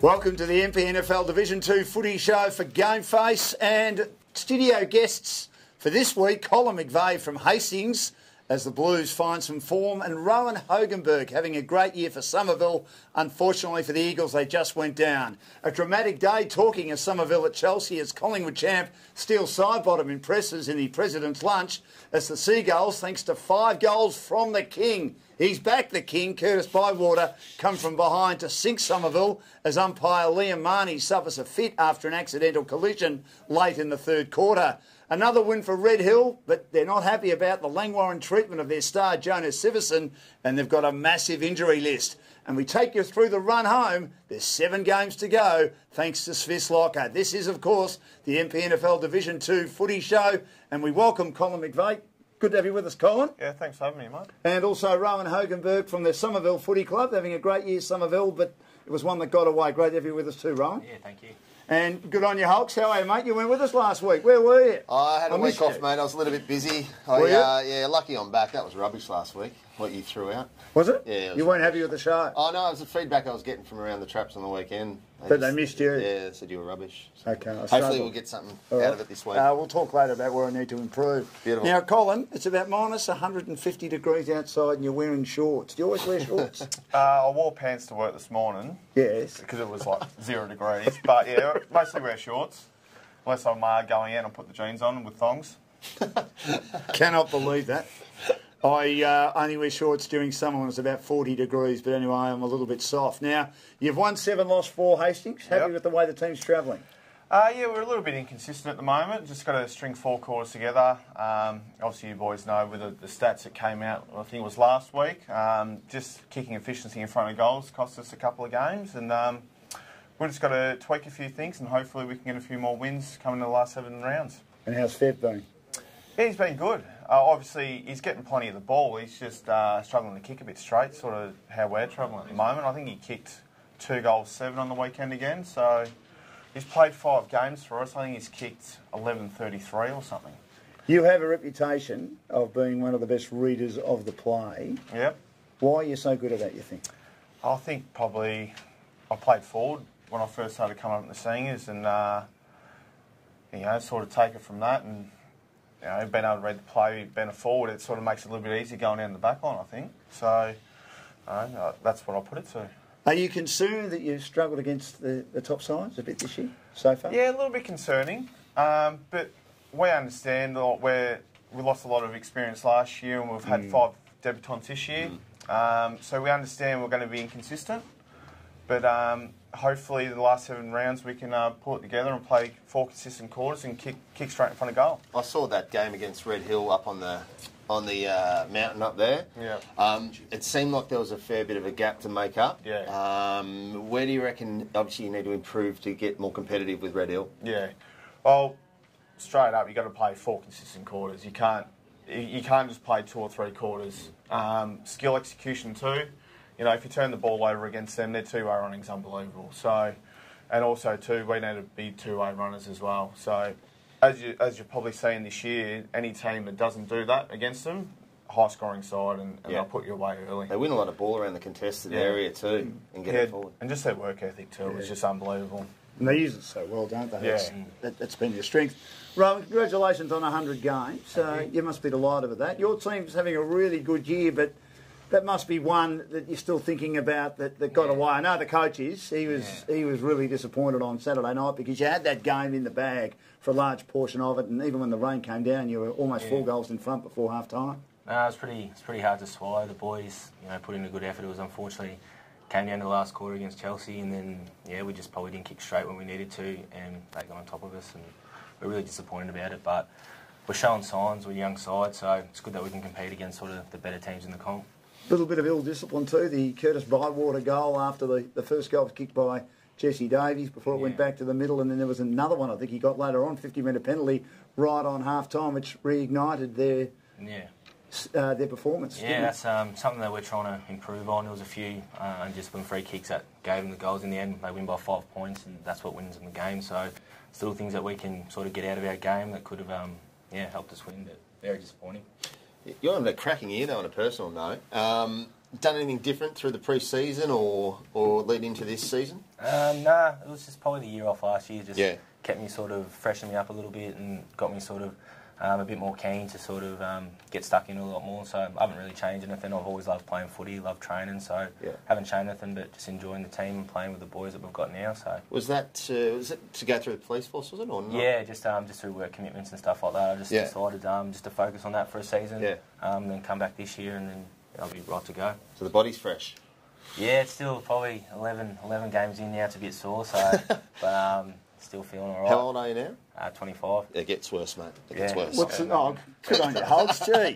Welcome to the MPNFL Division 2 footy show for Game Face and studio guests for this week, Colin McVeigh from Hastings as the Blues find some form and Rowan Hogenberg having a great year for Somerville. Unfortunately for the Eagles, they just went down. A dramatic day talking of Somerville at Chelsea as Collingwood champ Steele Sidebottom impresses in the President's Lunch as the Seagulls, thanks to five goals from the King, He's back, the king. Curtis Bywater come from behind to sink Somerville as umpire Liam Marnie suffers a fit after an accidental collision late in the third quarter. Another win for Red Hill, but they're not happy about the Langwarrin treatment of their star Jonas Siverson, and they've got a massive injury list. And we take you through the run home. There's seven games to go, thanks to Swiss Locker. This is, of course, the MPNFL Division 2 footy show, and we welcome Colin McVeigh. Good to have you with us, Colin. Yeah, thanks for having me, mate. And also Rowan Hogenberg from the Somerville Footy Club, having a great year, Somerville, but it was one that got away. Great to have you with us too, Rowan. Yeah, thank you. And good on you, Hulks. How are you, mate? You went with us last week. Where were you? I had a I week off, you. mate. I was a little bit busy. I, Were you? uh, yeah, lucky I'm back. That was rubbish last week. What you threw out. Was it? Yeah, it was you weren't happy with the show? Oh no, it was the feedback I was getting from around the traps on the weekend. But they missed you? Yeah, they said you were rubbish. So Okay, I Hopefully we'll get something All out right. of it this week. Uh, we'll talk later about where I need to improve. Beautiful. Now, Colin, it's about minus 150 degrees outside and you're wearing shorts. Do you always wear shorts? Uh, I wore pants to work this morning yes. because it was like zero degrees. But yeah, mostly wear shorts. Unless I'm uh, going out and put the jeans on with thongs. Cannot believe that. I uh, only wear shorts during summer when it's about 40 degrees, but anyway, I'm a little bit soft. Now, you've won seven, lost four, Hastings. Happy Yep. with the way the team's travelling? Uh, yeah, we're a little bit inconsistent at the moment. Just got to string four quarters together. Um, obviously, you boys know with the, the stats that came out, I think it was last week, um, just kicking efficiency in front of goals cost us a couple of games. And um, we've just got to tweak a few things and hopefully we can get a few more wins coming in the last seven rounds. And how's Fed been? Yeah, he's been good. Uh, obviously, he's getting plenty of the ball. He's just uh, struggling to kick a bit straight, sort of how we're travelling at the moment. I think he kicked two goals, seven on the weekend again. So he's played five games for us. I think he's kicked 11.33 or something. You have a reputation of being one of the best readers of the play. Yep. Why are you so good at that, you think? I think probably I played forward when I first started coming up in the seniors and, uh, you know, sort of take it from that and, you know, being able to read the play, being a forward, it sort of makes it a little bit easier going down the back line, I think. So, uh, that's what I put it to. Are you concerned that you've struggled against the, the top sides a bit this year so far? Yeah, a little bit concerning, um, but we understand that we're, we lost a lot of experience last year and we've had five debutants this year. Um, so we understand we're going to be inconsistent, but um, hopefully the last seven rounds we can uh, pull it together and play four consistent quarters and kick, kick straight in front of goal. I saw that game against Red Hill up on the on the uh, mountain up there. Yeah. Um, it seemed like there was a fair bit of a gap to make up. Yeah. Um, where do you reckon? Obviously, you need to improve to get more competitive with Red Hill. Yeah. Well, straight up, you got to play four consistent quarters. You can't you- you can't just play two or three quarters. Um, skill execution too. You know, if you turn the ball over against them, their two-way running's unbelievable. So, and also too, we need to be two-way runners as well. So, as you as you're probably seeing this year, any team that doesn't do that against them, high-scoring side, and, and Yeah. they'll put you away early. They win a lot of ball around the contested Yeah. area too, and get Yeah, it forward. and just their work ethic too is just unbelievable. And they use it so well, don't they? Yeah. That's, that, that's been your strength. Rowan, congratulations on 100 games. Uh, you must be delighted with that. Your team's having a really good year, but that must be one that you're still thinking about that, that got away. I know the coach is. He was he was really disappointed on Saturday night because you had that game in the bag for a large portion of it, and even when the rain came down, you were almost four goals in front before half time. No, it's pretty. It's pretty hard to swallow. The boys, you know, put in a good effort. It was unfortunately came down to the last quarter against Chelsea, and then yeah, we just probably didn't kick straight when we needed to, and they got on top of us, and we're really disappointed about it. But we're showing signs. We're a young side, so it's good that we can compete against sort of the better teams in the comp. Little bit of ill discipline too. The Curtis Bywater goal after the, the first goal was kicked by Jesse Davies before it went back to the middle, and then there was another one I think he got later on, 50 minute penalty right on half time, which reignited their Yeah. uh, their performance. Yeah, that's um, something that we're trying to improve on. There was a few uh, undisciplined free kicks that gave them the goals in the end. They win by five points, and that's what wins them the game. So, still things that we can sort of get out of our game that could have, um, yeah, helped us win. But very disappointing. You're on a cracking year though on a personal note. Um, done anything different through the pre-season or or lead into this season? Um, nah, it was just probably the year off last year. Just Yeah. kept me sort of freshened me up a little bit and got me sort of um, a bit more keen to sort of um, get stuck in a lot more. So I haven't really changed anything. I've always loved playing footy, loved training. So Yeah. haven't changed anything, but just enjoying the team and playing with the boys that we've got now. So Was that uh, was it to go through the police force? Was it or not? yeah, just um, just through work commitments and stuff like that. I just Yeah. decided um, just to focus on that for a season. Yeah. Um, then come back this year and then I'll be right to go. So the body's fresh. Yeah, it's still probably 11, 11 games in now. It's a bit sore, so but um, still feeling all right. How old are you now? Uh, 25. It gets worse, mate. It gets Yeah. worse. What's the, oh, good on you, Holtz. Gee,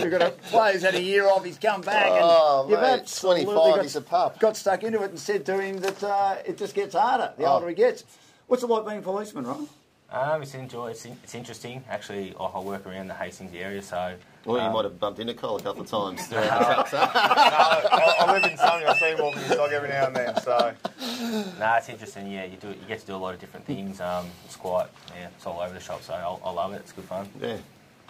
we've got a player's had a year off. He's come back, and Oh, you've mate, 25, got, he's a pup. Got stuck into it and said to him that uh, it just gets harder the Oh. older he gets. What's it like being a policeman, right? Um, it's enjoy. It's, it's interesting. Actually, I I work around the Hastings area, so. Well, you um, might have bumped into Cole a couple of times. during the I, I live in Sunny. I see him walking his dog every now and then. So Nah, it's interesting. Yeah, you do. You get to do a lot of different things. Um, it's quite. Yeah, it's all over the shop. So I, I love it. It's good fun. yeah.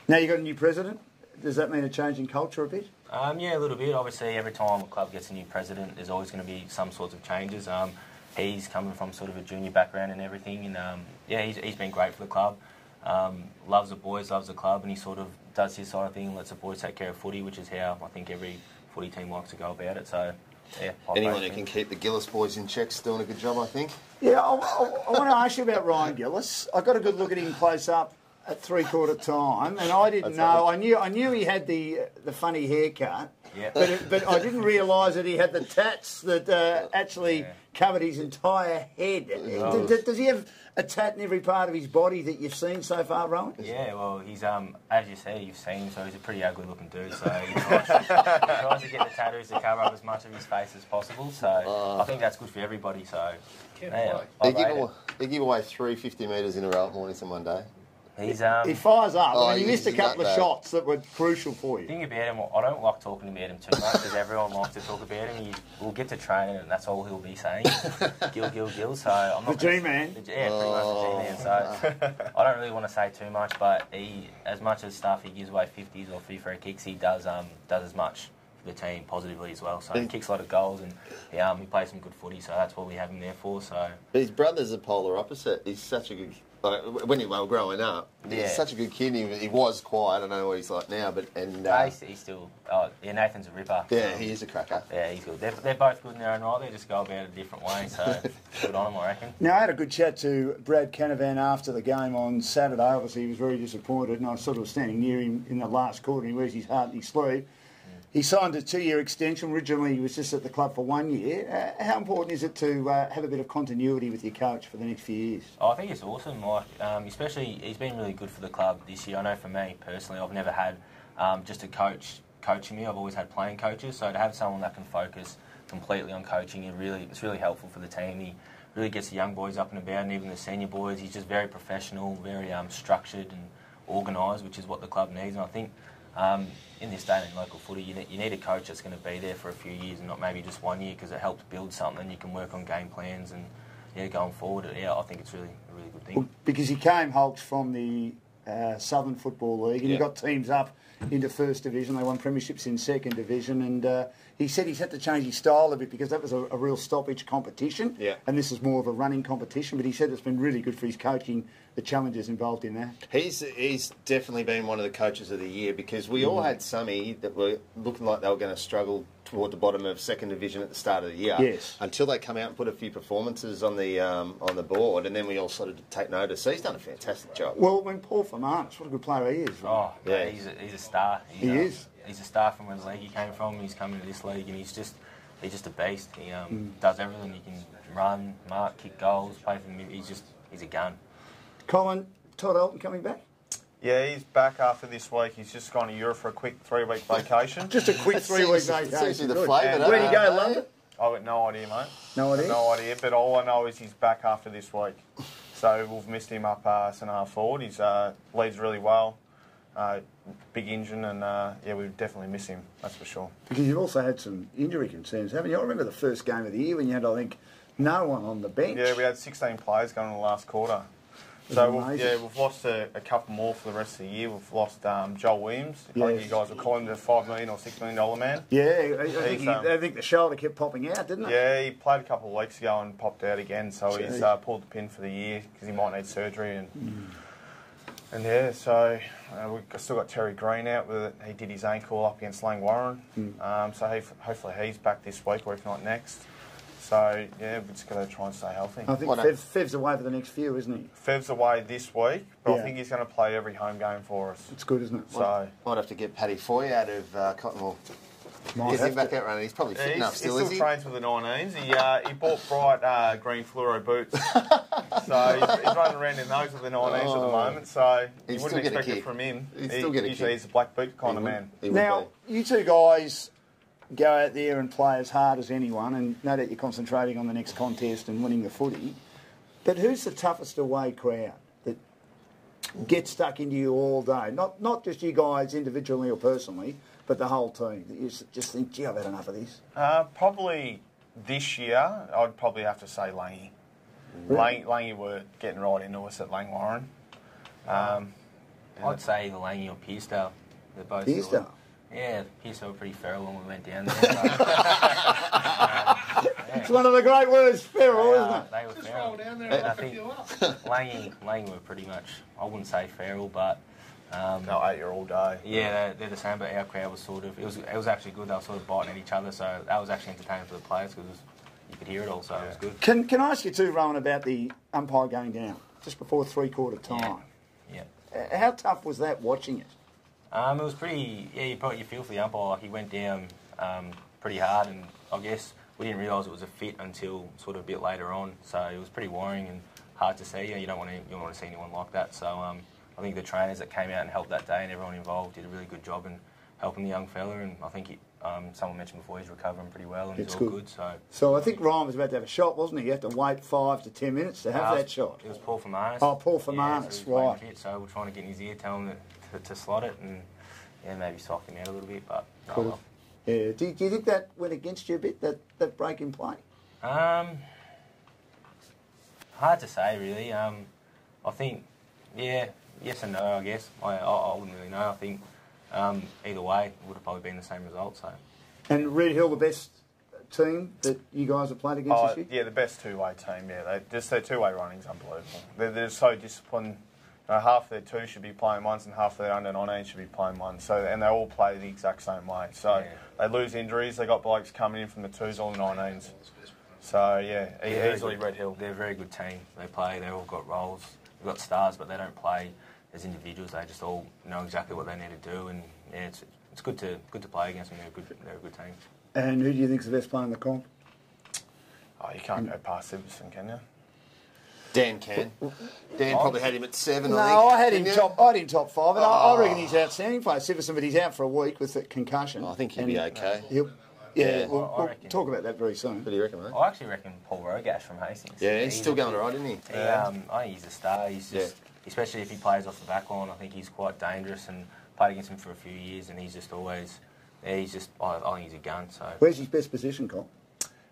Now you've got a new president. Does that mean a change in culture a bit? Um, yeah, a little bit. Obviously, every time a club gets a new president, there's always going to be some sorts of changes. Um, he's coming from sort of a junior background and everything, and um, yeah, he's, he's been great for the club. Um, loves the boys, loves the club, and he sort of does his side of thing, lets the boys take care of footy, which is how I think every footy team likes to go about it. So, yeah, Anyone who can keep the Gillis boys in check's doing a good job, I think. Yeah, I, I, I want to ask you about Ryan Gillis. I got a good look at him close up at three quarter time, and I didn't know. I knew I knew he had the the funny haircut, Yeah. but it, but I didn't realise that he had the tats that uh, actually Yeah. covered his entire head. D- d- does he have a tat in every part of his body that you've seen so far, Rowan? Yeah, well, he's um, as you say, you've seen so he's a pretty ugly looking dude. So he tries, to, he tries to get the tattoos to cover up as much of his face as possible. So I think that's good for everybody. So yeah, I They give, away, they give away three 50 metres in a row at Mornington one day. It. He's um, He fires up. Oh, I mean, he missed a couple of bad. shots that were crucial for The you. thing about him, I don't like talking about him too much because everyone likes to talk about him. He, we'll get to training and that's all he'll be saying. Gil, Gil, Gil. So I'm not The G-man. the- Yeah, pretty much the G-man. So I don't really want to say too much, but he, as much as stuff he gives away 50s or 50 free kicks, he does um, does as much for the team positively as well. So he kicks a lot of goals and he, um, he plays some good footy. So that's what we have him there for. So his brother's a polar opposite. He's such a good. Like, when he well growing up, Yeah. he's such a good kid. He, he was quiet. I don't know what he's like now, but and uh, uh, he's, he's still, oh, yeah, Nathan's a ripper. yeah, Um, he is a cracker. Yeah, he's good. They're, they're both good in their own right. They just go about it a different way. So good on them, I reckon. Now, I had a good chat to Brad Canavan after the game on Saturday. Obviously, he was very disappointed, and I was sort of standing near him in the last quarter, and he wears his heart in his sleeve. He signed a two-year extension. Originally, he was just at the club for one year. Uh, how important is it to uh, have a bit of continuity with your coach for the next few years? Oh, I think it's awesome, Mike. Um, especially, he's been really good for the club this year. I know for me personally, I've never had um, just a coach coaching me. I've always had playing coaches. So to have someone that can focus completely on coaching, it really it's really helpful for the team. He really gets the young boys up and about, and even the senior boys. He's just very professional, very um, structured and organised, which is what the club needs. And I think um, in this day and local footy, you need, you need a coach that's going to be there for a few years and not maybe just one year because it helps build something. You can work on game plans and yeah, going forward. Yeah, I think it's really a really good thing. Well, because he came, Hulks, from the uh, Southern Football League, and he got teams up into First Division. They won premierships in Second Division, and uh, he said he's had to change his style a bit because that was a, a real stoppage competition, Yeah. and this is more of a running competition. But he said it's been really good for his coaching, the challenges involved in that. He's he's definitely been one of the coaches of the year because we all had Sammy that were looking like they were going to struggle toward the bottom of second division at the start of the year. Yes. Until they come out and put a few performances on the um, on the board, and then we all started to take notice. So he's done a fantastic job. Well, when Paul Fermanis, what a good player he is. Oh, Yeah. yeah, he's a, he's a star. He's, He um, is. He's a star from where the league he came from. He's coming to this league, and he's just he's just a beast. He um, Mm. does everything. He can run, mark, kick goals, play for mid. He's just he's a gun. Colin, Todd Elton coming back? Yeah, he's back after this week. He's just gone to Europe for a quick three-week vacation. Just a quick three week vacation. seriously the flavour, Where'd he don't go, they? London? I've got no idea, mate. No idea? No idea, but all I know is he's back after this week. So we've missed him up uh, centre half forward. He uh, leads really well, uh, big engine, and uh, yeah, we definitely miss him. That's for sure. Because you've also had some injury concerns, haven't you? I remember the first game of the year when you had, I think, no one on the bench. Yeah, we had 16 players going in the last quarter. So we've, yeah, we've lost a, a couple more for the rest of the year. We've lost um, Joel Williams. I think you guys were calling him the five million or six million dollar man. Yeah, I, I, think he, um, I think the shoulder kept popping out, didn't it? Yeah, he played a couple of weeks ago and popped out again, so Jeez. he's uh, pulled the pin for the year because he might need surgery and Hmm. and yeah, so uh, we've still got Terry Green out with it. He did his ankle up against Langwarrin, Hmm. um, so he, hopefully he's back this week or if not next. So yeah, we've just got to try and stay healthy. I think Why? Fev, Fev's away for the next few, isn't he? Fev's away this week, but Yeah. I think he's going to play every home game for us. It's good, isn't it? So Might have to get Paddy Foy out of uh, Cottonwall. Might Is he back to. out running? He's probably fit he's, enough he still, still is he? trains with the 19s. He uh, he bought bright uh, green fluoro boots, so he's, he's running around in those with the 19s at the Oh. moment. So He'd you still wouldn't expect it from him. He'd He- still get a usually kick. he's a black boot kind He of would- man. Now, be. you two guys go out there and play as hard as anyone, and no doubt you're concentrating on the next contest and winning the footy. But who's the toughest away crowd that gets stuck into you all day? Not not just you guys individually or personally, but the whole team. That you just think, gee, I've had enough of this. Uh, probably this year, I'd probably have to say Langy. Lang, Langy were getting right into us at Langwarrin. Um, I'd say either Langy or Pearstone. They're both. Pearstone? Sort of- Yeah, Pearstone were pretty feral when we went down there. so, It's one of the great words, feral, They, isn't it? they were Just feral. roll down there And and I pick think you up. Langy, Langy were pretty much, I wouldn't say feral, but um, they'll eight year all day. yeah, they're, they're the same. But our crowd was sort of, it was, it was actually good. They were sort of biting at each other, so that was actually entertaining for the players because you could hear it all, so it was good. Can Can I ask you too, Rowan, about the umpire going down just before three quarter time? Yeah. Uh, How tough was that watching it? Um, it was pretty. Yeah, you probably you feel for the umpire. Like he went down um, pretty hard, and I guess we didn't realise it was a fit until sort of a bit later on. So it was pretty worrying and hard to see. You, know, you don't want to you don't want to see anyone like that. So um, I think the trainers that came out and helped that day and everyone involved did a really good job in helping the young fella. And I think he, um, someone mentioned before he's recovering pretty well and It's he's all good. good. So So I think Ryan was about to have a shot, wasn't he? You had to wait five to ten minutes to have Uh, that shot. It was Paul Fermanis. Oh, Paul Yeah, so Fermanis, was playing right. fit, so we're trying to get in his ear, tell him that, to, to slot it, and yeah, maybe sock him out a little bit. But Cool. well. Yeah. Do, do you think that went against you a bit, that, that break in play? Um, hard to say, really. Um, I think, yeah, yes and no. I guess I, I, I wouldn't really know. I think um, either way it would have probably been the same result. So And Red Hill, the best team that you guys have played against Oh, this year? yeah, the best two way team. Yeah, they, just their two way running's unbelievable. They're, they're so disciplined. You know, half their two should be playing ones, and half their under 19 should be playing ones. So, and they all play the exact same way. So Yeah. they lose injuries. They got blokes coming in from the twos or the 19s. So yeah, They're easily. Red Hill. They're a very good team. They play. They've all got roles. They've got stars, but they don't play as individuals. They just all know exactly what they need to do, and yeah, it's it's good to good to play against them. They're a good. They're a good team. And who do you think's the best player in the comp? Oh, you can't go past Iverson, can you? Dan can. Dan probably had him at seven. No, I, think. I had him Didn't you? top. I had him top five, and I, I Oh. reckon he's outstanding player, Siverson, but he's out for a week with a concussion. I think he'll And be okay. He'll, yeah, Yeah. we'll, I we'll reckon. talk about that very soon. What do you reckon, mate? I actually reckon Paul Rogash from Hastings. Yeah, he's still going all right, isn't he? He, um, I think he's a star. He's Yeah. just, especially if he plays off the back line, I think he's quite dangerous and played against him for a few years, and he's just always, yeah, he's just, I, I think he's a gun. So Where's his best position, Cole?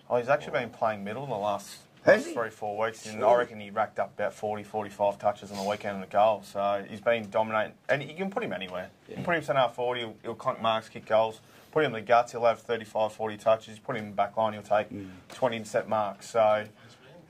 Oh, he's actually been playing middle the last, Has last he? three, four weeks, and I reckon he racked up about 40, 45 touches on the weekend and a goal. So he's been dominating, and you can put him anywhere. You can put him centre half 40, he'll, he'll clunk marks, kick goals. Put him in the guts, he'll have 35, 40 touches. Put him in the back line, he'll take Mm. 20 intercept marks. So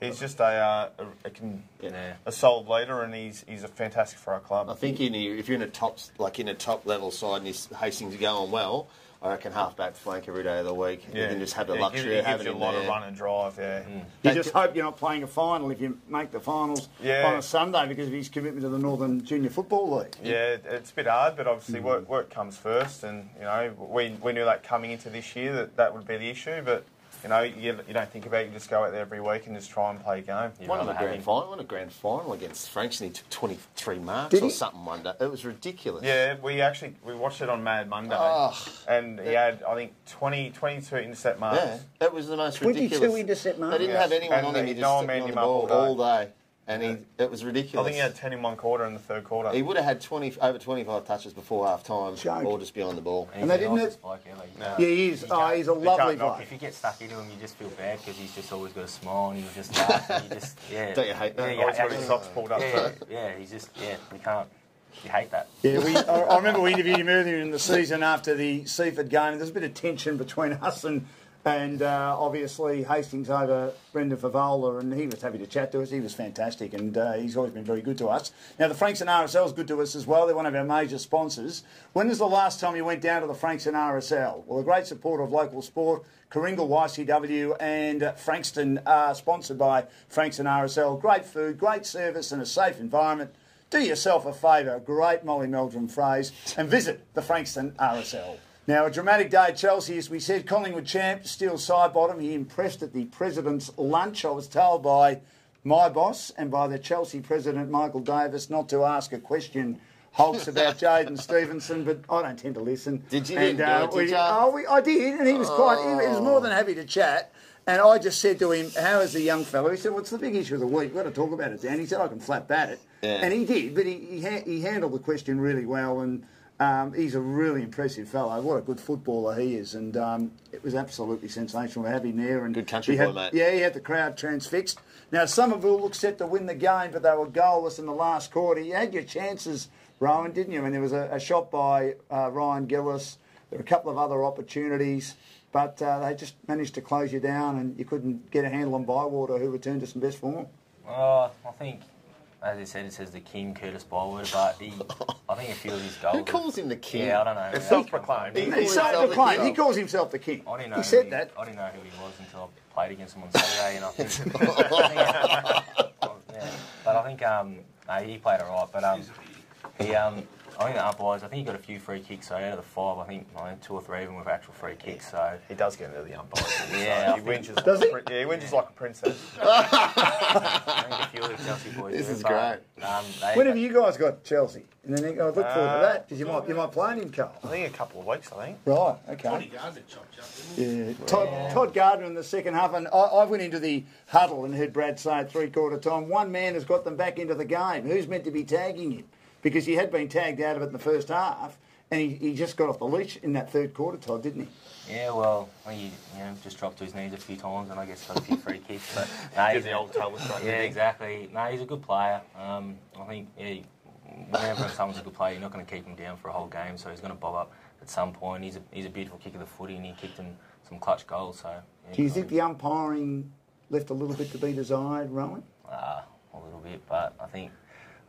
he's just a, uh, a, a, can, yeah, a solid leader, and he's he's a fantastic for our club. I think in, if you're in a top, like in a top level side and his Hastings are going well, I reckon halfback flank every day of the week. You can just have the Yeah, luxury He gives, of having gives you a lot there. of run and drive, yeah. You That just hope you're not playing a final if you make the finals Yeah. on a Sunday because of his commitment to the Northern Junior Football League. Yeah, it's a bit hard, but obviously Mm. work, work comes first, and you know we, we knew that coming into this year that that would be the issue. But you know you, you don't think about it; you just go out there every week and just try and play a game. You'd Won a rather have grand final, won a grand final against Franks, and he took 23 marks Did or he? something one day. It was ridiculous. Yeah, we actually we watched it on Mad Monday, Oh. and he had I think 20, 22 intercept marks. Yeah, it was the most 22 ridiculous. intercept marks. They didn't Yeah. have anyone And on him. He just one took manned on the him up ball all day. All day. and he it was ridiculous. I think he had 10 in one quarter in the third quarter. He would have had 20 over 25 touches before half time, Joke. or just behind the ball. And And they didn't nicest bloke ever. You No. Yeah, he is. you Oh, he's a lovely knock bloke. If you get stuck into him, you just feel bad because he's just always got a smile and he just laughs and you just yeah. Don't you hate that? Yeah, you Always got his socks pulled up yeah, yeah, he's just yeah. You can't. You hate that. Yeah, we, I, I remember we interviewed him earlier in the season after the Seaford game. There was a bit of tension between us and, and uh, obviously Hastings over Brendan Fevola, and he was happy to chat to us. He was fantastic, and uh, he's always been very good to us. Now, the Frankston RSL is good to us as well. They're one of our major sponsors. When was the last time you went down to the Frankston RSL? Well, a great supporter of local sport. Karingal YCW and uh, Frankston are sponsored by Franks and RSL. Great food, great service, and a safe environment. Do yourself a favour, great Molly Meldrum phrase, and visit the Frankston RSL. Now, a dramatic day at Chelsea, as we said, Collingwood champ, Steele Sidebottom. He impressed at the president's lunch. I was told by my boss and by the Chelsea president, Michael Davis, not to ask a question hulks about Jaidyn Stephenson, but I don't tend to listen. Did you And, it, did we- ya? oh, we, I did, and he was quite, he was more than oh. happy to chat. And I just said to him, How is the young fellow? He said, What's the big issue of the week? We've got to talk about it, Dan. He said, I can flap bat it. Yeah. And he did, but he, he, ha- he handled the question really well. And um, he's a really impressive fellow. What a good footballer he is. And um, it was absolutely sensational to have him there. And Good country he had- boy, mate. Yeah, he had the crowd transfixed. Now, Somerville looked set to win the game, but they were goalless in the last quarter. You had your chances, Rowan, didn't you? I mean, there was a, a shot by uh, Ryan Gillis. There were a couple of other opportunities, but uh, they just managed to close you down, and you couldn't get a handle on Bywater, who returned to some best form. Uh, I think, as he said, it says the King Curtis Bywater, but he, I think a few of his goals. Who calls him the king? Yeah, I don't know. It's where that come self-proclaimed. He He, calls himself the self-proclaimed. king. he calls himself the king. I didn't know. He who said he, that. I didn't know who he was until I played against him on Saturday, and I think. I think yeah, but I think um, no, he played alright. But um, he um, I think the umpires. I think he got a few free kicks. So out of the five, I think I two or three of them were actual free kicks. So He does get into the umpires. Yeah, I he think- whinges. Does like he? A, prin- yeah, he whinges like a princess. I think a few of the Chelsea boys. This do, is but, great. Um, they, When have you guys got Chelsea? And then I look forward to Uh, that because you might you might play him, Carl. I think a couple of weeks. I think. Right. Okay. Yeah. Todd, Todd Gardner in the second half, and I, I went into the huddle and heard Brad say at three quarter time, one man has got them back into the game. Who's meant to be tagging him? Because he had been tagged out of it in the first half, and he, he just got off the leash in that third quarter, Todd, didn't he? Yeah, well, he you know just dropped to his knees a few times, and I guess got a few free kicks. But no, he's the old Taylor straight. Yeah, exactly. No, he's a good player. Um, I think yeah, whenever someone's a good player, you're not going to keep him down for a whole game, so he's going to bob up at some point. He's a, he's a beautiful kick of the footy, and he kicked him some clutch goals. So yeah, Do you I think the umpiring left a little bit to be desired, Rowan? uh, a little bit, but I think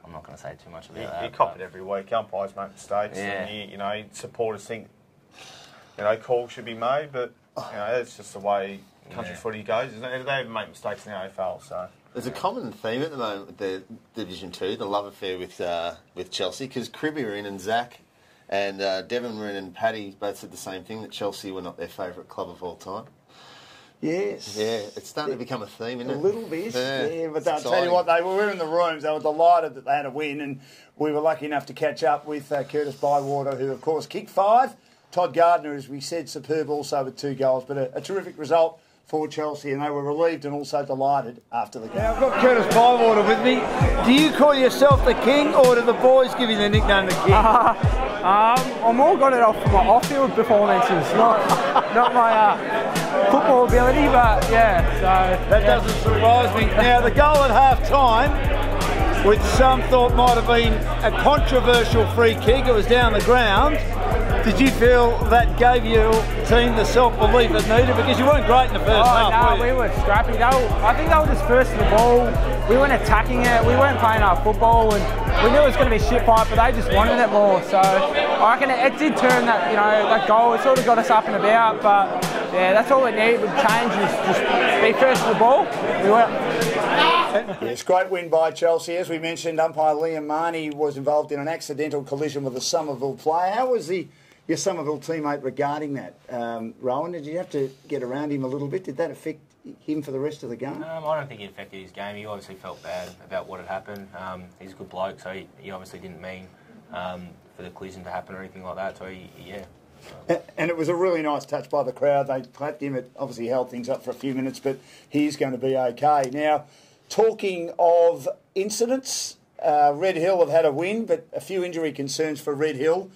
I'm not going to say too much about You, that. you cop but- it every week. Umpires make mistakes, Yeah. and you, you know supporters think you know calls should be made, but you know it's just the way country Yeah. footy goes. Isn't it? They even make mistakes in the AFL, so There's a common theme at the moment with the Division Two, the love affair with uh, with Chelsea, because Cribby were in and Zach and uh, Devon were in and Paddy both said the same thing that Chelsea were not their favourite club of all time. Yes. Yeah, it's starting to become a theme, isn't A it? little bit, yeah. but it's I'll tell you what, they were in the rooms. They were delighted that they had a win, and we were lucky enough to catch up with uh, Curtis Bywater, who, of course, kicked five. Todd Gardner, as we said, superb also with two goals, but a, a terrific result for Chelsea, and they were relieved and also delighted after the game. Now, I've got Curtis Bywater with me. Do you call yourself the king, or do the boys give you the nickname the king? Um, I more got it off my off-field performances, not not my uh, football ability, but yeah. So That yeah. doesn't surprise me. Now, the goal at half time, which some thought might have been a controversial free kick, it was down the ground. Did you feel that gave your team the self belief it needed? Because you weren't great in the first Oh half. no, were we were scrappy. They were, I think they were just first to the ball. We weren't attacking it. We weren't playing our football, and we knew it was going to be shit fight, but they just wanted it more. So I reckon it, it did turn that you know that goal. It sort of got us up and about, but yeah, that's all it needed. Would change is just be first to the ball. We were. Yes, great win by Chelsea. As we mentioned, umpire Liam Marnie was involved in an accidental collision with a Somerville player. How was the your Somerville teammate regarding that? Um, Rowan, did you have to get around him a little bit? Did that affect him for the rest of the game? Um, I don't think it affected his game. He obviously felt bad about what had happened. Um, he's a good bloke, so he, he obviously didn't mean um, for the collision to happen or anything like that. So he, yeah. And it was a really nice touch by the crowd. They clapped him. It obviously held things up for a few minutes, but he's going to be okay. Now, talking of incidents, uh, Red Hill have had a win, but a few injury concerns for Red Hill.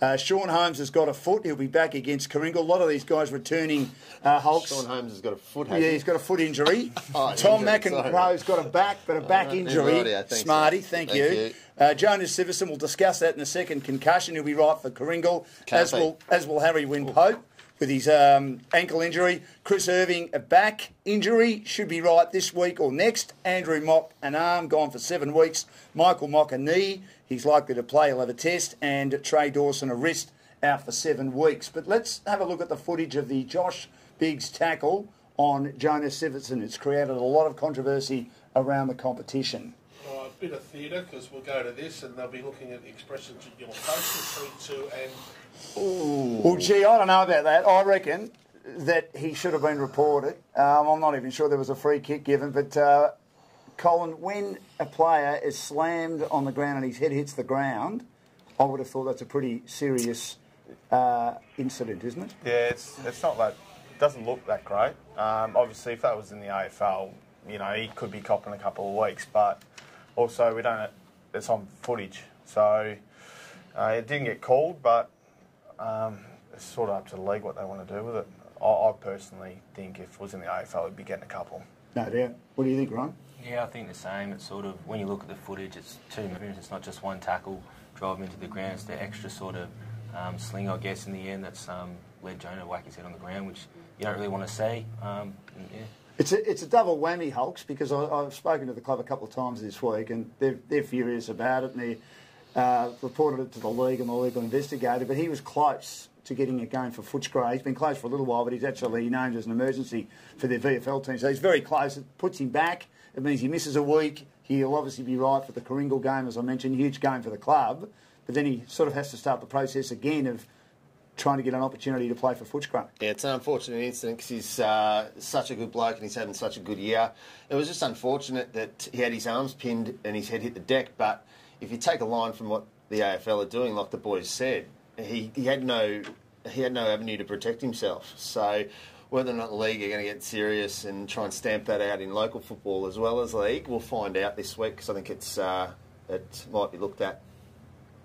Uh, Sean Holmes has got a foot. He'll be back against Karingal. A lot of these guys returning uh, Hulks. Sean Holmes has got a foot. Yeah, he's got a foot injury. Oh, Tom. McEnroe's got a back, but a back right, injury. rightio, Smarty, mate. thank, Thank you. you. Uh, Jonas Siverson will discuss that in a second. Concussion, he'll be right for Karingal, as be. will as will Harry Wynn Pope with his um, ankle injury. Chris Irving, a back injury, should be right this week or next. Andrew Mock, an arm, gone for seven weeks. Michael Mock, a knee. He's likely to play. He'll have a test. And Trey Dawson, a wrist, out for seven weeks. But let's have a look at the footage of the Josh Biggs tackle on Jonas Siverson. It's created a lot of controversy around the competition. A bit of theatre because we'll go to this and they'll be looking at the expressions that your coach will to and Well, gee, I don't know about that. I reckon that he should have been reported. Um, I'm not even sure there was a free kick given, but uh, Colin, when a player is slammed on the ground and his head hits the ground, I would have thought that's a pretty serious uh, incident, isn't it? Yeah, it's it's not that doesn't look that great. Um, obviously, if that was in the AFL, you know, he could be copping a couple of weeks. But also, we don't. It's on footage, so uh, it didn't get called. But um, it's sort of up to the league what they want to do with it. I, I personally think if it was in the AFL, we'd be getting a couple. No doubt. What do you think, Ron? Yeah, I think the same. It's sort of when you look at the footage, it's two movements. It's not just one tackle, drive him into the ground. It's the extra sort of um, sling, I guess, in the end that's um, led Jonah to whack his head on the ground, which you don't really want to see. Um, yeah. It's a, it's a double whammy, Hulks, because I, I've spoken to the club a couple of times this week and they're, they're furious about it and they uh, reported it to the league and the investigate it. But he was close to getting a game for Footscray. He's been close for a little while, but he's actually named as an emergency for their VFL team. So he's very close. It puts him back. It means he misses a week. He'll obviously be right for the Karingal game, as I mentioned, huge game for the club. But then he sort of has to start the process again of trying to get an opportunity to play for Footscray. Yeah, it's an unfortunate incident because he's uh, such a good bloke and he's having such a good year. It was just unfortunate that he had his arms pinned and his head hit the deck. But if you take a line from what the AFL are doing, like the boys said, he, he had no he had no avenue to protect himself. So whether or not the league are going to get serious and try and stamp that out in local football as well as league, we'll find out this week because I think it's uh, it might be looked at.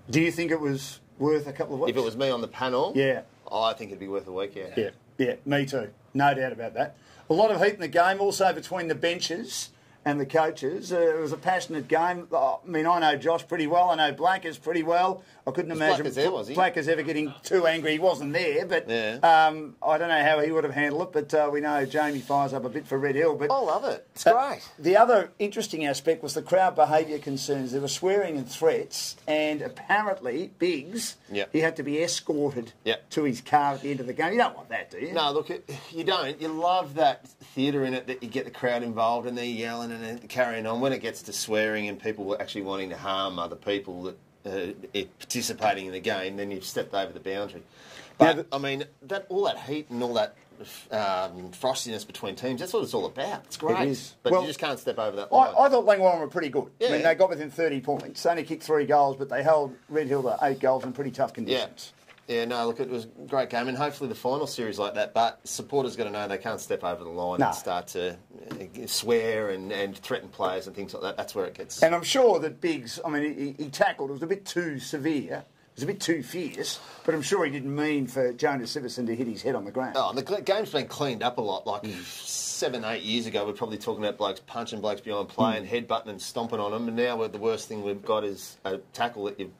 Do you think it was worth a couple of weeks? If it was me on the panel, Yeah. I think it'd be worth a week. Yeah. Yeah, yeah, me too. No doubt about that. A lot of heat in the game, also between the benches and the coaches. Uh, it was a passionate game. I mean, I know Josh pretty well. I know Blackers pretty well. I couldn't Was imagine Blackers there, was he? Blackers ever getting too angry. He wasn't there, but Yeah. um, I don't know how he would have handled it. But uh, we know Jamie fires up a bit for Red Hill. But I love it. It's uh, great. The other interesting aspect was the crowd behaviour concerns. There were swearing and threats, and apparently Biggs, Yep. he had to be escorted Yep. to his car at the end of the game. You don't want that, do you? No, look, you don't. You love that theatre in it that you get the crowd involved and they're yelling and carrying on. When it gets to swearing and people actually wanting to harm other people that uh, are participating in the game, then you've stepped over the boundary. But Yeah, I mean, that all that heat and all that um, frostiness between teams—that's what it's all about. It's great, is. but Well, you just can't step over that I, line. I thought Langwarrin were pretty good. I mean, they got within 30 points. They only kicked three goals, but they held Red Hill to eight goals in pretty tough conditions. Yeah, no, look, it was a great game, and hopefully the final series like that. But supporters got to know they can't step over the line No. and start to uh, swear and, and threaten players and things like that. That's where it gets. And I'm sure that Biggs, I mean, he, he tackled, it was a bit too severe, it was a bit too fierce, but I'm sure he didn't mean for Jonas Siverson to hit his head on the ground. Oh, and the game's been cleaned up a lot. Like seven, eight years ago, we're probably talking about blokes punching blokes behind play and headbutting and stomping on them. And now we're, the worst thing we've got is a tackle that you've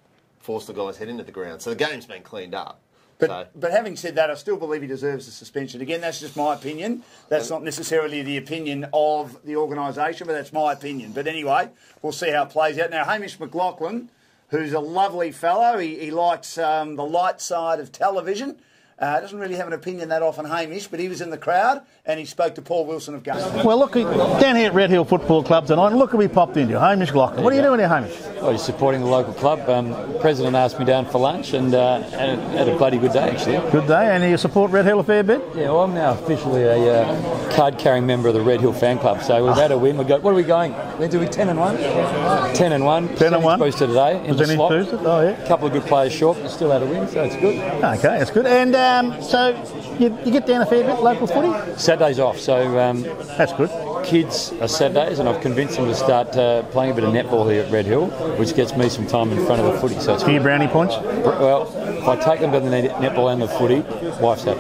forced the guy's head into the ground. So the game's been cleaned up. But, so, but having said that, I still believe he deserves a suspension. Again, that's just my opinion. That's not necessarily the opinion of the organisation, but that's my opinion. But anyway, we'll see how it plays out. Now, Hamish McLachlan, who's a lovely fellow, he, he likes um, the light side of television. Uh, doesn't really have an opinion that often, Hamish, but he was in the crowd and he spoke to Paul Wilson of Game. Well, look, down here at Red Hill Football Club tonight, look who we popped into, Hamish Glocker. What are you doing here, Hamish? Well, he's supporting the local club. Um, president asked me down for lunch and uh, had, a, had a bloody good day, actually. Good day, and you support Red Hill a fair bit? Yeah, well, I'm now officially a uh, card-carrying member of the Red Hill fan club. So we've had a win. We got what are we going? We're doing ten and one. Ten and one. 10 and 1. Booster today in the Percentage slot. boosted? Oh, yeah. A couple of good players short, but still had a win, so it's good. Okay, that's good. And um, so you, you get down a fair bit, local footy? Saturday's off, so um, That's good. Kids are Saturdays, and I've convinced them to start uh, playing a bit of netball here at Red Hill, which gets me some time in front of the footy. So it's Few brownie points. well, if I take them to the netball and the footy, wife's happy.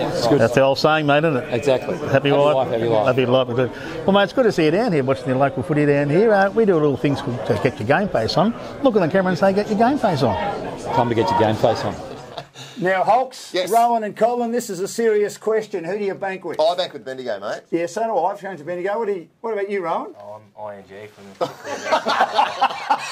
It's good. That's the old saying, mate, isn't it? Exactly. Happy wife, happy life. Happy life. Good. Well, mate, it's good to see you down here watching the local footy down here. Uh, we do little things to get your game face on. Look at the camera and say, get your game face on. Time to get your game face on. Now, Hulks, Yes. Rowan and Colin, this is a serious question. Who do you bank with? I bank with Bendigo, mate. Yeah, so do I. I've changed to Bendigo. What, do you, what about you, Rowan? Oh, I'm ING from the.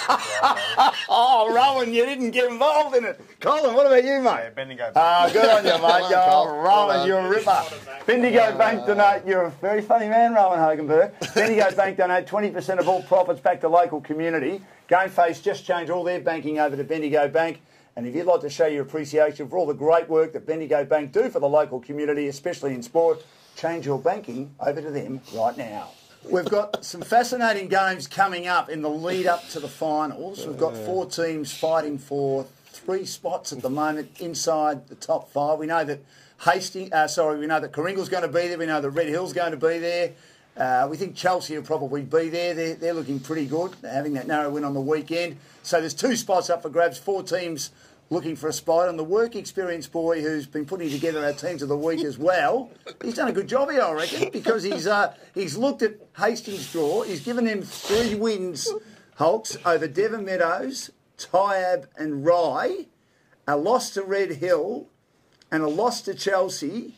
Oh, Rowan, you didn't get involved in it. Colin, what about you, Yeah, mate? Bendigo. Ah, good on you, mate. Well done, Yo, Col. Rowan, done. you're a ripper. Bendigo Bank donate. You're a very funny man, Rowan Hogenberg. Bendigo Bank donate 20% of all profits back to local community. Gameface just changed all their banking over to Bendigo Bank. And if you'd like to show your appreciation for all the great work that Bendigo Bank do for the local community, especially in sport, change your banking over to them right now. We've got some fascinating games coming up in the lead up to the finals. We've got four teams fighting for three spots at the moment inside the top five. We know that Hastings, uh, sorry, we know that Karingal's going to be there. We know that Red Hill's going to be there. Uh, we think Chelsea will probably be there. They're, they're looking pretty good, having that narrow win on the weekend. So there's two spots up for grabs, four teams looking for a spot. And the work experience boy who's been putting together our teams of the week as well, he's done a good job here, I reckon, because he's uh, he's looked at Hastings' draw. He's given them three wins, Hulks, over Devon Meadows, Tyabb, and Rye, a loss to Red Hill, and a loss to Chelsea.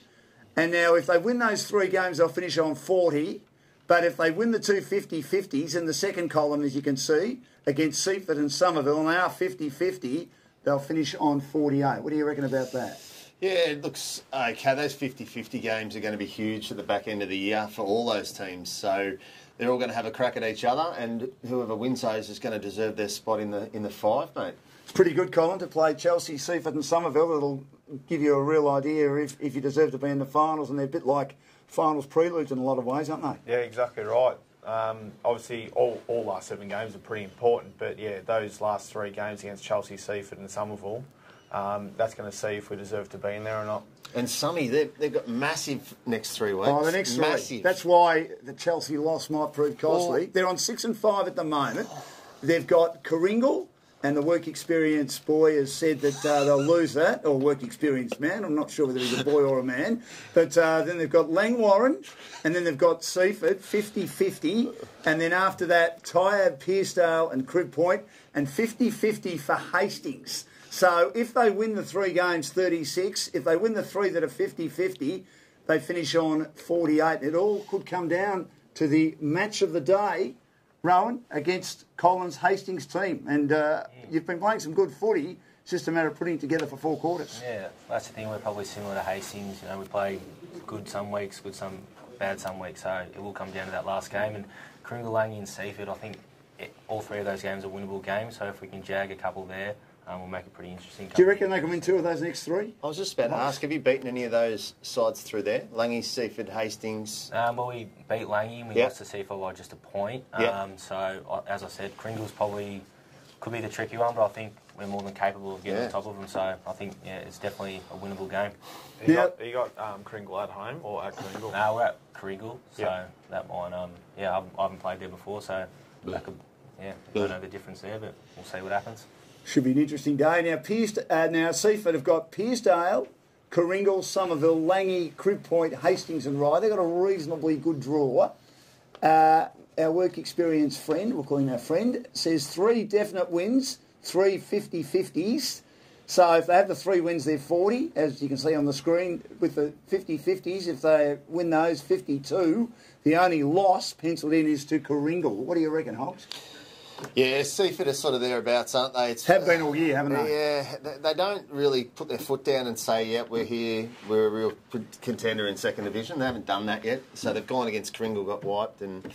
And now, if they win those three games, they'll finish on 40. But if they win the two 50 50s in the second column, as you can see, against Seaford and Somerville, and they are 50 50, they'll finish on 48. What do you reckon about that? Yeah, it looks okay. Those 50 50 games are going to be huge at the back end of the year for all those teams. So they're all going to have a crack at each other, and whoever wins those is going to deserve their spot in the in the five, mate. It's pretty good, Colin, to play Chelsea, Seaford, and Somerville. It'll give you a real idea if, if you deserve to be in the finals, and they're a bit like finals preludes in a lot of ways, aren't they? Yeah, exactly right. Um, obviously, all, all last seven games are pretty important, but yeah, those last three games against Chelsea, Seaford, and Somerville, um, that's going to see if we deserve to be in there or not. And Summy, they've, they've got massive next three weeks. Oh, the next three. massive. That's why the Chelsea loss might prove costly. They're on six and five at the moment. They've got Karingal, and the work experience boy has said that uh, they'll lose that, or work experience man. I'm not sure whether he's a boy or a man. But uh, then they've got Langwarrin, and then they've got Seaford, 50 50. And then after that, Tyabb, Pearcedale, and Crib Point, and 50 50 for Hastings. So if they win the three games 36, if they win the three that are 50 50, they finish on 48. It all could come down to the match of the day, Rowan, against Colin's Hastings team. And uh, you've been playing some good footy. It's just a matter of putting it together for four quarters. Yeah, that's the thing. We're probably similar to Hastings. You know, we play good some weeks, good some bad some weeks. So it will come down to that last game. And Kringle, Kringalangi and Seaford, I think it, all three of those games are winnable games. So if we can jag a couple there, um, we'll make it pretty interesting. Do you reckon they can win two of those next three? I was just about to ask, have you beaten any of those sides through there? Langy, Seaford, Hastings. Um, well, we beat Langy and we Yeah. lost to Seaford by just a point. Yeah. Um, so, uh, as I said, Kringle's probably could be the tricky one, but I think we're more than capable of getting Yeah. on top of them. So, I think yeah, it's definitely a winnable game. You Now- got, you got um, Kringle at home or at Kringle? Now we're at Kringle, so Yeah. that might, um, yeah, I've, I haven't played there before, so that could, yeah, I don't know the difference there, but we'll see what happens. Should be an interesting day. Now, Pierce, uh, now Seaford have got Pearcedale, Karingal, Somerville, Langy, Crib Point, Hastings, and Rye. They've got a reasonably good draw. Uh, our work experience friend, we're calling our friend, says three definite wins, three 50 50s. So if they have the three wins, they're 40, as you can see on the screen. With the 50 50s, if they win those, 52. The only loss penciled in is to Karingal. What do you reckon, Hawks? Yeah, Seaford are sort of thereabouts, aren't they? It's, Have been all year, haven't they? Yeah, they- they don't really put their foot down and say, "Yep, we're here. We're a real contender in second division." They haven't done that yet, so they've gone against Kringle, got wiped, and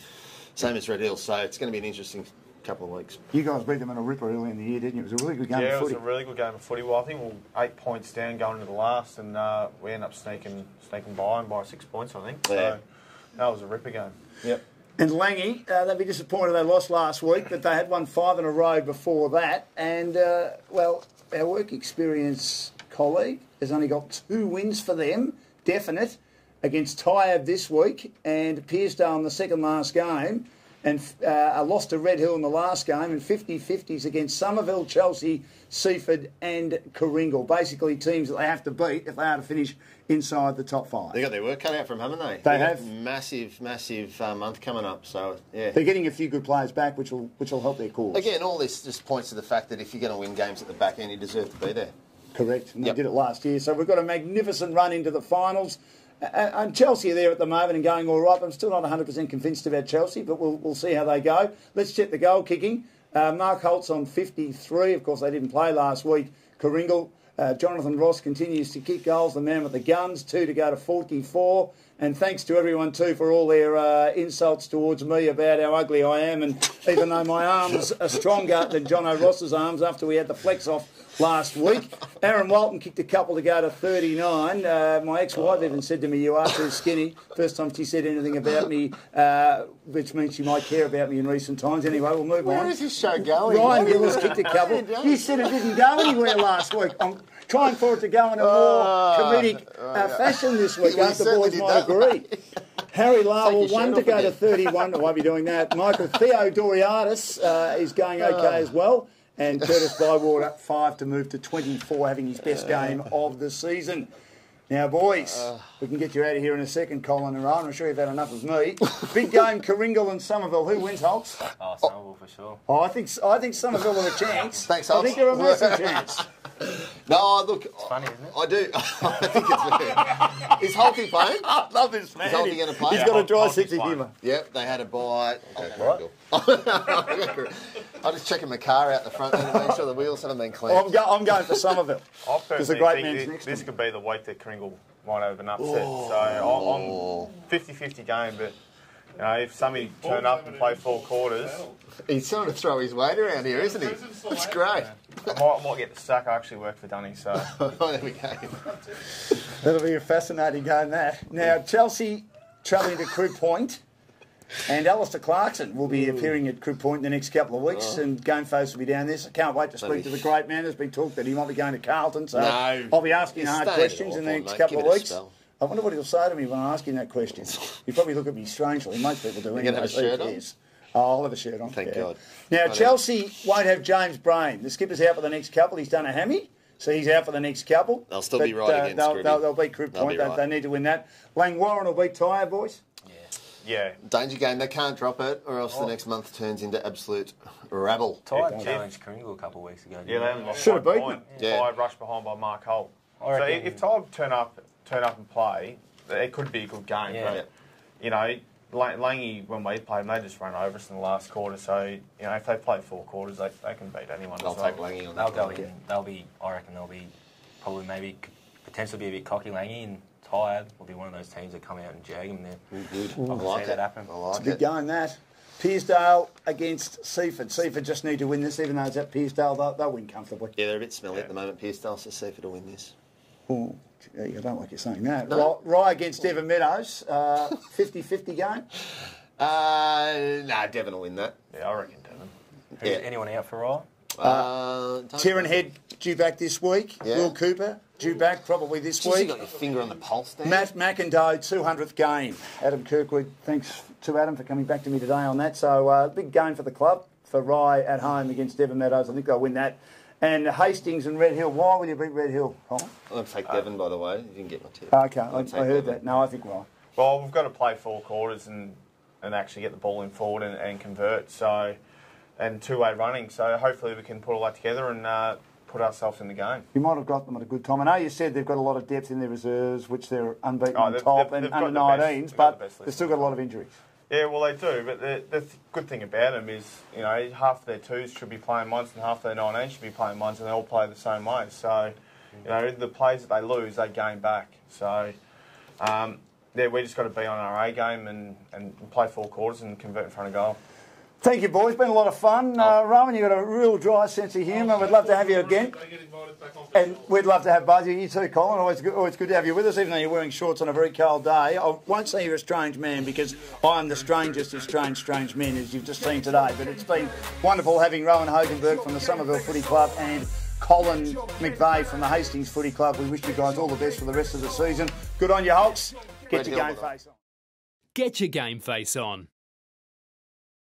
same as Red Hill. So it's going to be an interesting couple of weeks. You guys beat them in a ripper early in the year, didn't you? It was a really good game yeah, of it was a really good game of footy. Well, I think we we're eight points down going into the last, and uh, we ended up sneaking sneaking by and by six points, I think. Yeah. So that was a ripper game. Yep. And Langy, uh, they'd be disappointed they lost last week, but they had won five in a row before that. And, uh, well, our work experience colleague has only got two wins for them, definite. against Tyabb this week and Pearcedale in the second last game, and uh, a loss to Red Hill in the last game, and 50 50s against Somerville, Chelsea, Seaford, and Karingal. Basically, teams that they have to beat if they are to finish inside the top five. They got their work cut out from them, haven't they? They got have. massive, massive uh, month coming up. So yeah. They're getting a few good players back, which will which will help their cause. Again, all this just points to the fact that if you're going to win games at the back end, you deserve to be there. Correct. And Yep. they did it last year. So we've got a magnificent run into the finals. And Chelsea are there at the moment and going all right. I'm still not 100% convinced about Chelsea, but we'll, we'll see how they go. Let's check the goal kicking. Uh, Mark Holtz on 53. Of course, they didn't play last week. Karingal. Uh, Jonathan Ross continues to kick goals, the man with the guns, two to go to 44. And thanks to everyone too for all their uh, insults towards me about how ugly I am. And even though my arms are stronger than John O'Ross's arms after we had the flex off last week, Aaron Walton kicked a couple to go to 39. Uh, my ex-wife even said to me, "You are too skinny." First time she said anything about me, uh, which means she might care about me in recent times. Anyway, we'll move Where on. is this show going? Ryan Gillis kicked a couple. you said it didn't go anywhere last week. I'm trying for it to go in a more Oh, comedic uh, fashion this week. We I hope the boys might agree. Harry your one to go to 31. I won't be doing that. Michael Theodoriadis uh, is going okay as well. And Curtis Bywater, five to move to 24, having his best uh. game of the season. Now, boys, uh. we can get you out of here in a second, Colin and Ryan. I'm sure you've had enough of me. Big game, Karingal and Somerville. Who wins, Holtz? Oh, Somerville for sure. Oh, I think I think Somerville have a chance. Thanks, I think they're a massive chance. No, look, funny, isn't it? I do. I think it's very. Is Holty playing? I love this man. Is Holty going to play? He's got a dry Holt's sense of fine. humour. Yep, they had a bite. Okay, oh, What? I'm just checking my car out the front there to make sure the wheels haven't been cleaned. I'm, go, I'm going for Somerville. I Because the personally great think man's next this could be the week that Karingal might have an upset. So I- I'm 50-50 game, but you know, if somebody turn up and play four quarters, He's trying to throw his weight around here, isn't he? That's great. I might, might get the sack. I actually work for Dunny, so Oh, there we go. That'll be a fascinating game, that. Now, Chelsea travelling to Crib Point, and Alastair Clarkson will be appearing at Crib Point in the next couple of weeks, and Game Face will be down there. So can't wait to speak That'd to the great man. There's been talk that he might be going to Carlton, so No. I'll be asking He's hard questions in the next mate. couple Give of weeks. I wonder what he'll say to me when I ask him that question. He'll probably look at me strangely. Most people do. gonna Anyway, have a so who shirt on? cares? Oh, I'll have a shirt on. Thank yeah. God. Now, Right Chelsea won't have James Brain. The skipper's out for the next couple. He's done a hammy, so he's out for the next couple. They'll still be But, right uh, against they'll, they'll, they'll beat Crew They'll Point. be They, right. they need to win that. Langwarrin will beat Tyabb, boys. yeah. Danger game. They can't drop it, or else the oh. next month turns into absolute rabble. Tyabb Yeah. challenged Karingal a couple of weeks ago. Yeah, they haven't lost Should have beaten point. them. Yeah. Five rushed behind by Mark Holt. I So if Todd turn up, turn up and play, it could be a good game. Yeah. But you know, Lang- Langy when we played, they just ran over us in the last quarter. So you know, if they play four quarters, they, they can beat anyone. I'll as well. take Langy on They'll that. go one. in. They'll be. I reckon they'll be probably maybe potentially be a bit cocky, Langy, and tired. Will be one of those teams that come out and jag them there. Good. I can like see it. that happen. I like Big it. game, that. Pearcedale against Seaford. Seaford just need to win this, even though it's at Pearcedale. They'll, they'll win comfortably. Yeah, they're a bit smelly at the moment. Pearcedale, so see if it'll win this. Oh, I don't like you saying that. No. Rye, Rye against Devon Meadows. Uh, 50-50 game. Uh, nah, Devon will win that. Yeah, I reckon Devon. Who's Yeah. anyone out for Rye? Uh, don't Tieran. Head due back this week. Yeah. Will Cooper due back probably this Just you week. got your finger on the pulse there. Matt McIndoe, 200th game. Adam Kirkwood, thanks to Adam for coming back to me today on that. So, uh, big game for the club, for Rye at home against Devon Meadows. I think they'll win that. And Hastings and Red Hill. Why will you beat Red Hill, Colin? I'll take Devon, by the way. You didn't get my tip. Okay, I'm I, gonna take I heard Devon. that. No, I think Rye. Well, we've got to play four quarters and, and actually get the ball in forward and, and convert. So, and two way running. So hopefully we can put all that together and uh, put ourselves in the game. You might have got them at a good time. I know you said they've got a lot of depth in their reserves, which they're unbeaten Oh, on top they've- and they've got under the best- 19s, they've but the they've still got a lot of injuries. Yeah, well they do, but the, the th- good thing about them is, you know, half their twos should be playing ones and half their 19 should be playing ones, and they all play the same way. So, you know, the plays that they lose, they gain back. So, um, yeah, we just got to be on our A game and, and play four quarters and convert in front of goal. Thank you, boys. Been a lot of fun. Uh, Rowan, you've got a real dry sense of humour. We'd love to have you again. They get invited back on And we'd love to have both of you. You too, Colin. Always good, always good to have you with us, even though you're wearing shorts on a very cold day. I won't say you're a strange man because I'm the strangest of strange, strange men, as you've just seen today. But it's been wonderful having Rowan Hogenberg from the Somerville Footy Club and Colin McVeigh from the Hastings Footy Club. We wish you guys all the best for the rest of the season. Good on you, Hulks. Get Red your game face on. Get your game face on.